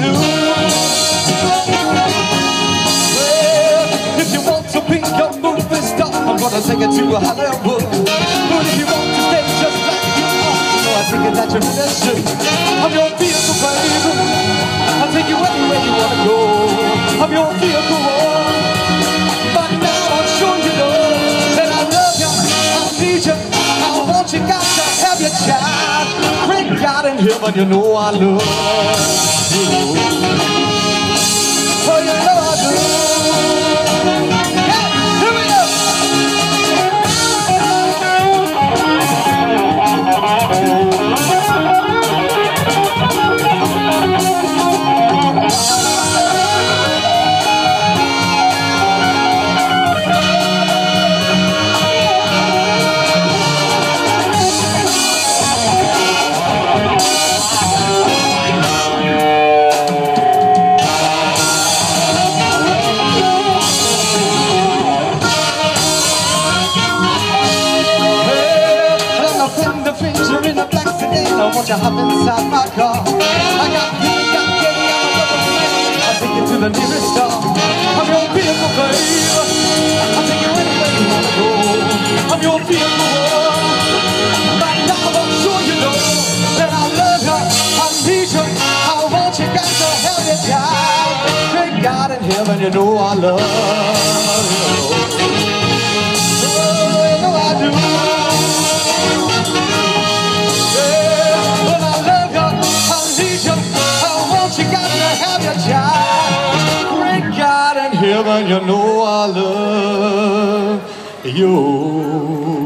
Well, if you want to be movie star, I'm gonna take it to Hollywood. But if you want to stay just like you are, so I think that you should. Want you, got to have your child. Great God in heaven, you know I love you. Want you hop inside my car. I got pink, got candy, I'm a rubber band. I'll take you to the nearest star. I'm your vehicle, babe. I'll take you anywhere you wanna go. I'm your vehicle. Right now, I'm you know that I love you. I need you. I want you. To child. Great God in heaven, you know I love you. To have your child. Great God in heaven, you know I love you.